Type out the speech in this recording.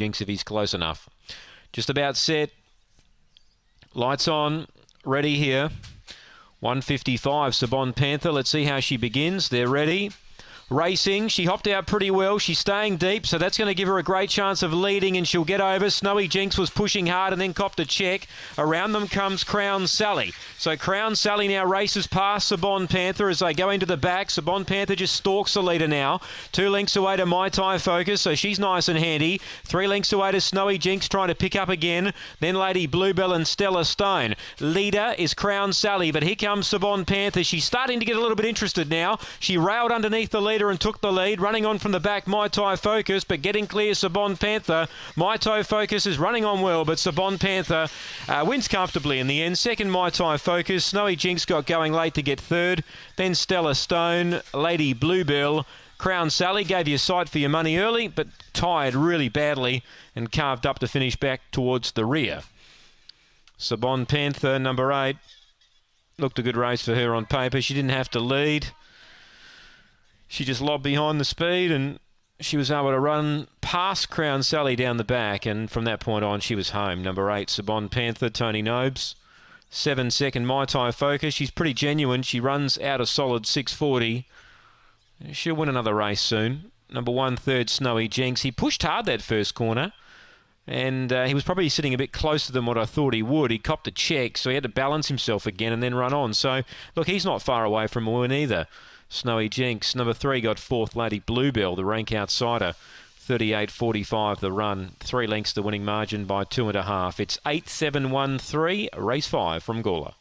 Jinx if he's close enough. Just about set. Lights on. Ready here. 155, Sabon Panther. Let's see how she begins. They're ready racing. She hopped out pretty well. She's staying deep, so that's going to give her a great chance of leading, and she'll get over. Snowy Jinx was pushing hard and then copped a check. Around them comes Crown Sally. So Crown Sally now races past Sabon Panther as they go into the back. Sabon Panther just stalks the leader now. Two lengths away to My Tai Focus, so she's nice and handy. Three lengths away to Snowy Jinx trying to pick up again. Then Lady Bluebell and Stella Stone. Leader is Crown Sally, but here comes Sabon Panther. She's starting to get a little bit interested now. She railed underneath the leader and took the lead. Running on from the back, My Tai Focus, but getting clear, Sabon Panther. My Tai Focus is running on well, but Sabon Panther uh, wins comfortably in the end. Second, My Tai Focus. Snowy Jinx got going late to get third. Then Stella Stone, Lady Bluebell. Crown Sally gave you a sight for your money early, but tired really badly and carved up to finish back towards the rear. Sabon Panther, number eight. Looked a good race for her on paper. She didn't have to lead she just lobbed behind the speed and she was able to run past Crown Sally down the back, and from that point on, she was home. Number eight, Sabon Panther, Tony Nobes. Seven second, My Tai Focus. She's pretty genuine. She runs out a solid 640. She'll win another race soon. Number one, third, Snowy Jinx. He pushed hard that first corner, and uh, he was probably sitting a bit closer than what I thought he would. He copped a check, so he had to balance himself again and then run on. So, look, he's not far away from a win either. Snowy Jinx. Number three got fourth, Lady Bluebell, the rank outsider. 38.45 the run. Three lengths the winning margin by two and a half. It's 8 7 1 3, race five from Gawler.